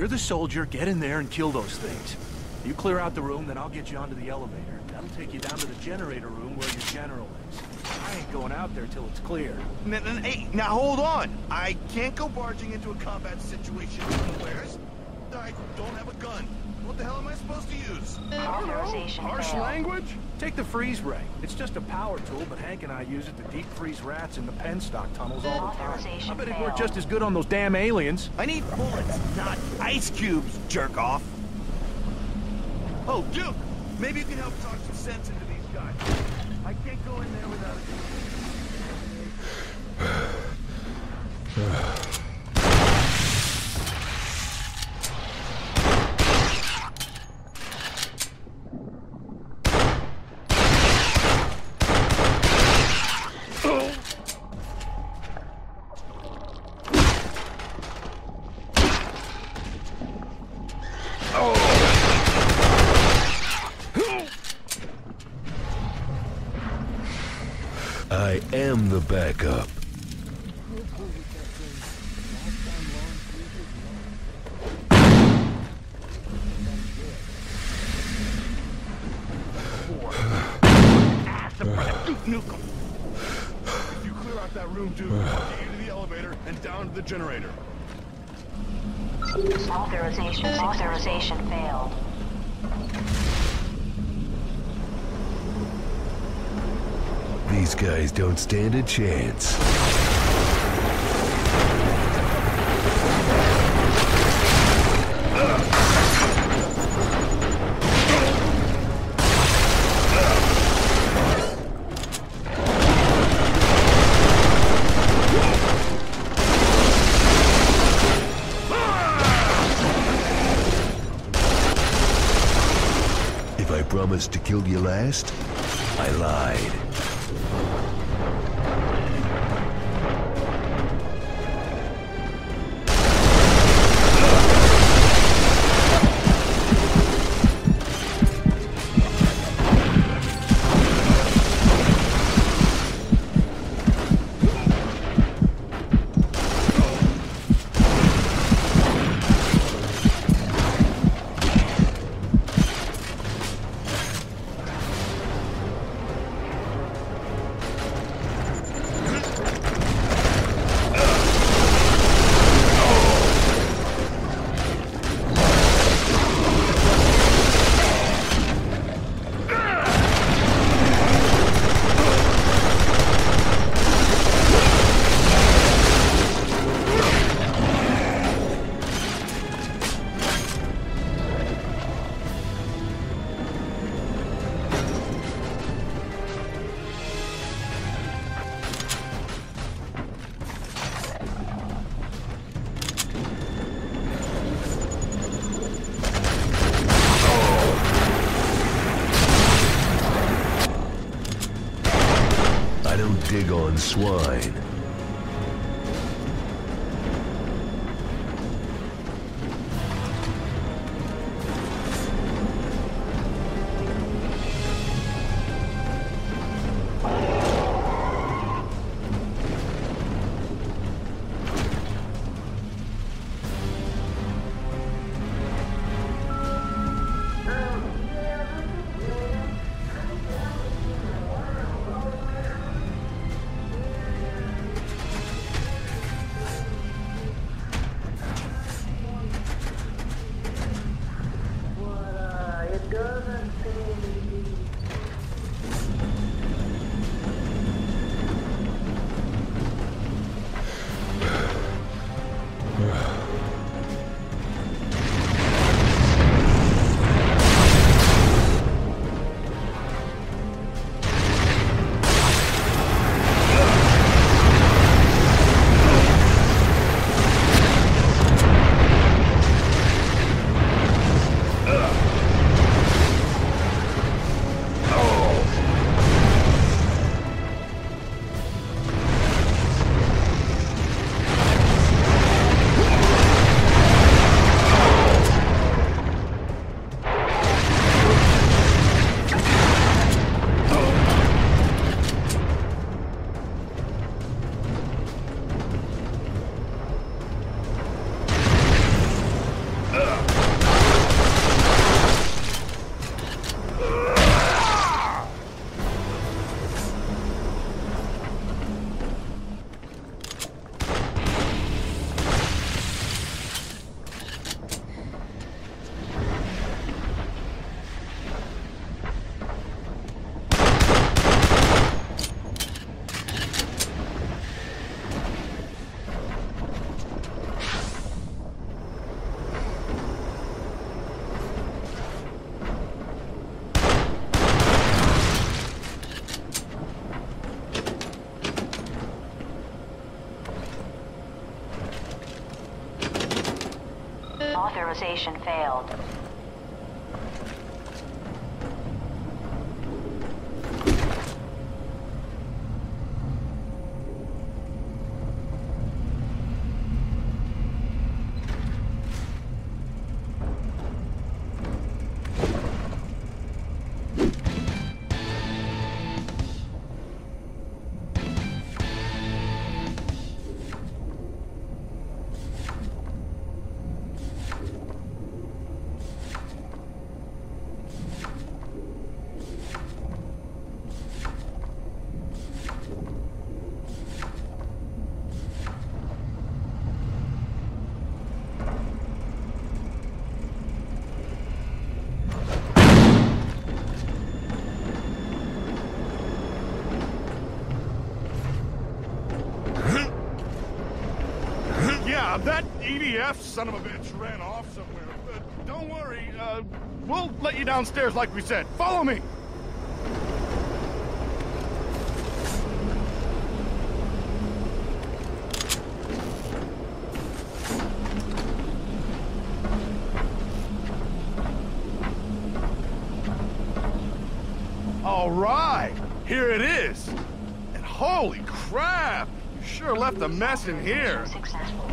You're the soldier, get in there and kill those things. You clear out the room, then I'll get you onto the elevator. That'll take you down to the generator room where your general is. I ain't going out there till it's clear. N hey, now hold on. I can't go barging into a combat situation unawares. I don't have a gun. What the hell am I supposed to use? Authorization Harsh failed. language? Take the freeze ray. It's just a power tool, but Hank and I use it to deep freeze rats in the penstock tunnels all the time. I bet it failed. worked just as good on those damn aliens. I need bullets, not ice cubes, jerk off. Oh, Duke, maybe you can help talk some sense into these guys. I can't go in there without a I am the backup. ass to Duke Nukem. If you clear out that room, Duke, I'll get you to the elevator and down to the generator. Authorization, authorization failed. These guys don't stand a chance. If I promised to kill you last, I lied. Dig on swine. Authorization failed. Yeah, that EDF son of a bitch ran off somewhere. Uh, don't worry, uh, we'll let you downstairs like we said. Follow me! All right, here it is. And holy crap, you sure left a mess in here. Successful.